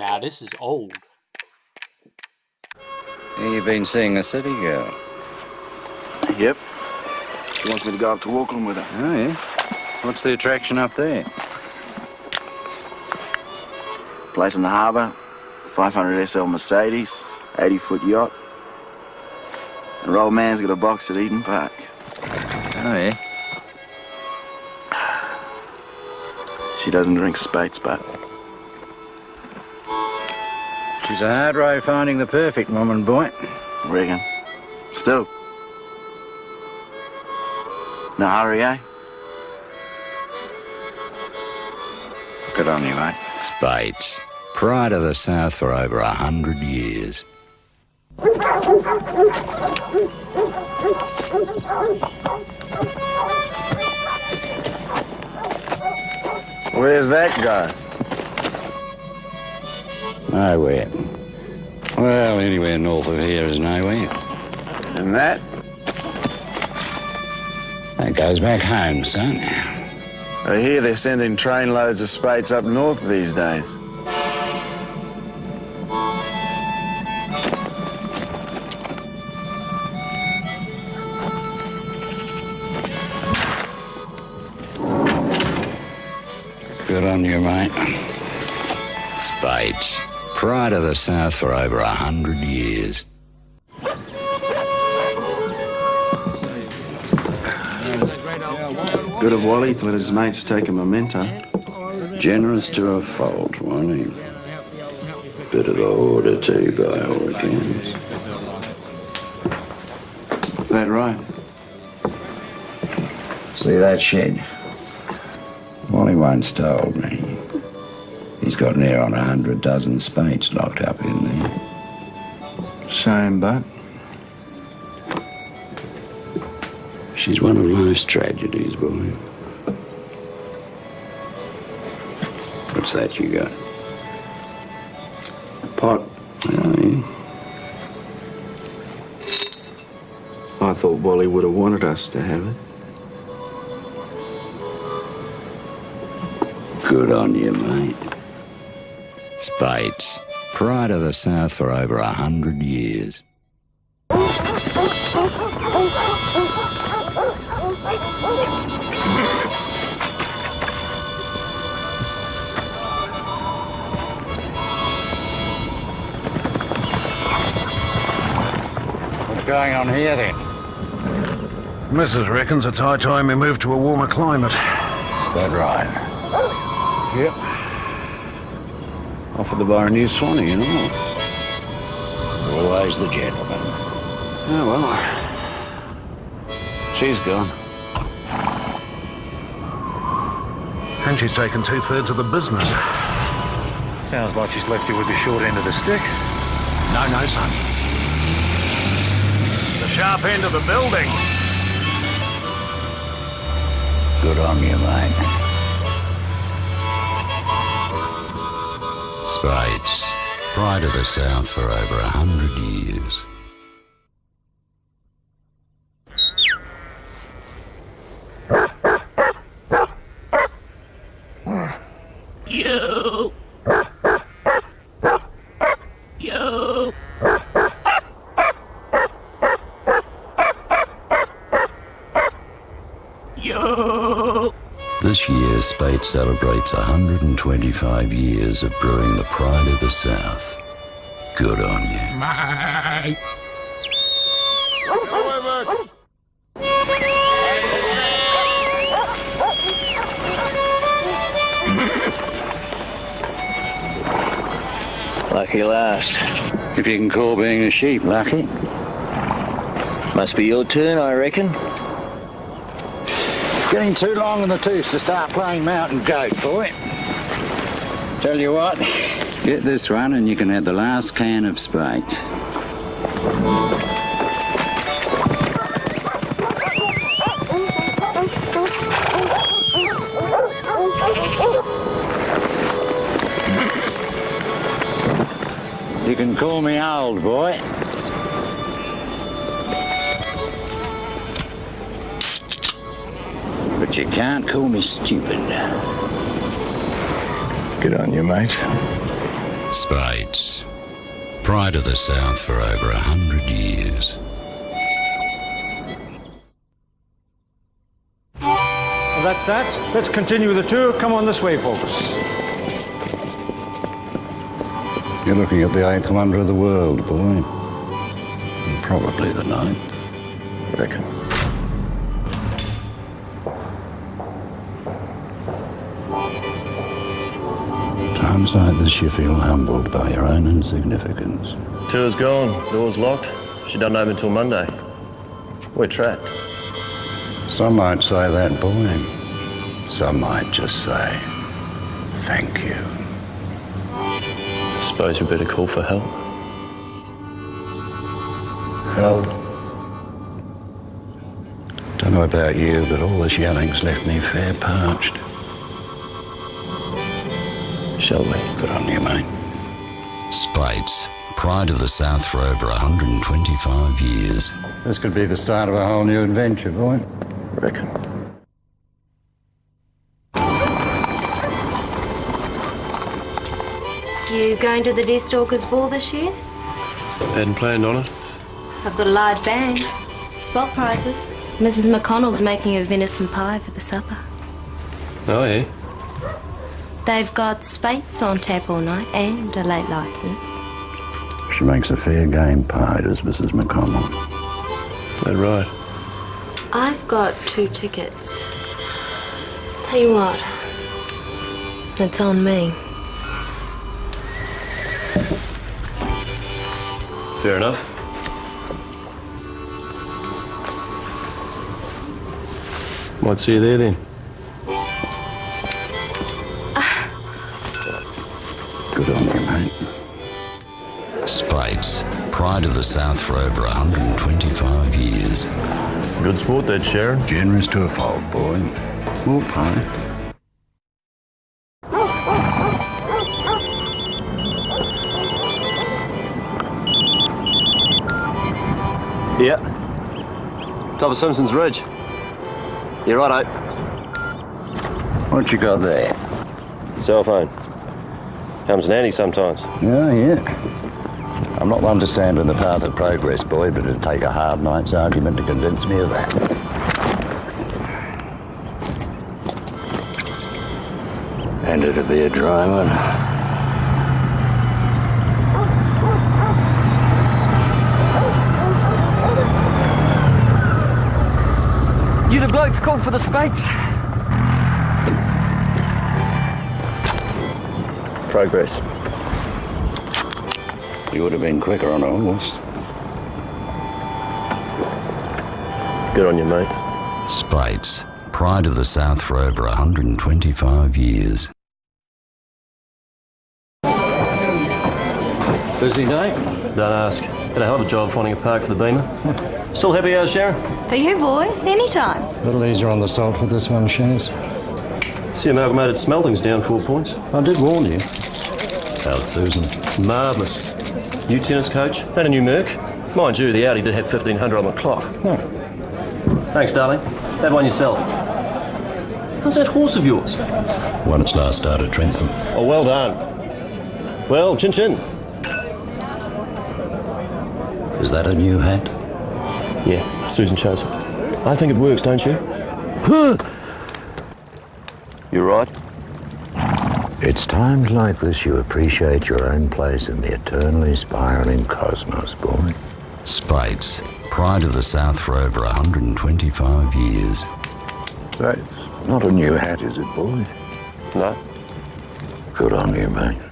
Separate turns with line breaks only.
Now this is old.
You've been seeing a city girl.
Yep. She wants me to go up to Auckland with her.
Oh, yeah? What's the attraction up there?
Place in the harbour, 500 SL Mercedes, 80 foot yacht. Her old man's got a box at Eden Park.
Oh, yeah?
She doesn't drink Speight's, but
She's a hard road finding the perfect woman, boy.
reckon. Still. No hurry, eh?
Good on you, mate.
Speight's. Pride of the South for over a hundred years.
Where's that guy?
Nowhere. Well, anywhere north of here is nowhere.
And that?
That goes back home, son.
I hear they're sending trainloads of Speight's up north these days.
Good on you, mate. Speight's. Pride of the South for over a hundred years.
Good of Wally to let his mates take a memento.
Generous to a fault, wasn't he? Bit of a hoarder too, by all accounts.
That right?
See that shed? Wally once told me he's got near on a hundred dozen Speight's locked up in there.
Shame, but
She's one of life's tragedies, boy. What's that you got?
pot.
Oh, yeah.
I thought Wally would have wanted us to have it.
Good on you, mate. Speight's. Pride of the South for over a hundred years.
What's going on here, then?
Mrs. reckons it's high time we moved to a warmer climate.
That right.
Yep.
Offered the bar a new Swanee, you know. Always the gentleman.
Oh, well. She's gone.
And she's taken two thirds of the business.
Sounds like she's left you with the short end of the stick.
No, no, son. The sharp end of the building.
Good on you, mate. Speight's. Pride of the South for over a hundred years.
You. You. You.
This year, Speight celebrates 125 years of brewing the pride of the South. Good on you.
Mate.
Lucky last.
If you can call being a sheep lucky.
Must be your turn, I reckon.
Getting too long in the tooth to start playing mountain goat, boy. Tell you what,
Get this one and you can have the last can of Speight.
you can call me old, boy. But you can't call me stupid.
Good on you, mate.
Speight's. Pride of the South for over a hundred years.
Well, that's that. Let's continue the tour. Come on this way, folks.
You're looking at the eighth wonder of the world, boy. And probably the ninth.
I
Reckon. Like this, you feel humbled by your own insignificance.
Tour's gone. Door's locked. She doesn't open until Monday. We're trapped.
Some might say that, boy. Some might just say, thank you.
I suppose we better call for help.
Help. Don't know about you, but all this yelling's left me fair parched.
Shall we?
Good on you, mate.
Speight's. Pride of the South for over 125 years.
This could be the start of a whole new adventure, boy.
Reckon.
You going to the Deerstalkers Ball this year?
Hadn't planned on it.
I've got a live band. Spot prizes. Mrs. McConnell's making a venison pie for the supper.
Oh, yeah?
They've got Speight's on tap all night and a late license.
She makes a fair game pie, does Mrs. McConnell.
That right.
I've got two tickets. Tell you what, it's on me.
Fair enough. Might see you there then.
Good on you, mate.
Speight's. Pride of the South for over 125 years.
Good sport, that Sharon.
Generous to a fault, boy. More pie.
Yeah. Top of Simpson's Ridge. You're right,
What you got there?
Cell phone. Comes in handy sometimes.
Yeah, yeah. I'm not one to stand in the path of progress, boy, but it'd take a hard night's argument to convince me of that. And it'd be a dry one.
You the blokes called for the Speight's?
Progress.
You would have been quicker on a horse.
Good on you, mate.
Speight's. Pride of the South for over 125 years.
Busy day?
Don't ask. Had a hell of a job finding a park for the Beamer. Still happy hours, Sharon?
For you boys, anytime.
A little easier on the salt with this one, Shaz.
See Amalgamated Smelting's down four points.
I did warn you. How's Susan?
Marvellous. New tennis coach and a new Merc. Mind you, the Audi did have 1500 on the clock. Thanks, darling. Have one yourself. How's that horse of yours?
Won its last start at Trentham.
Oh, well done. Well, chin chin.
Is that a new hat?
Yeah, Susan chose it. I think it works, don't you? You're right.
It's times like this you appreciate your own place in the eternally spiraling cosmos, boy.
Speight's. Pride of the South for over 125 years.
That's not a new hat, is it, boy?
No.
Good on you, mate.